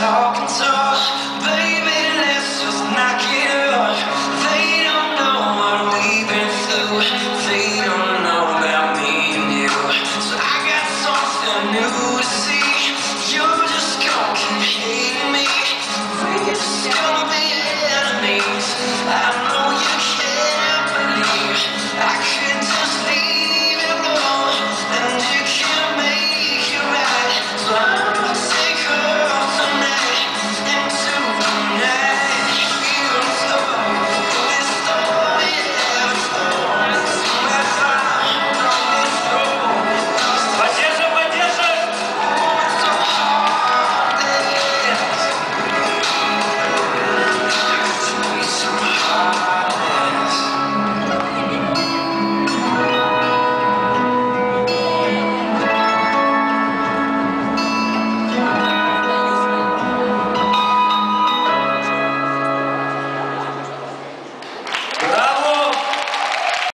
talk.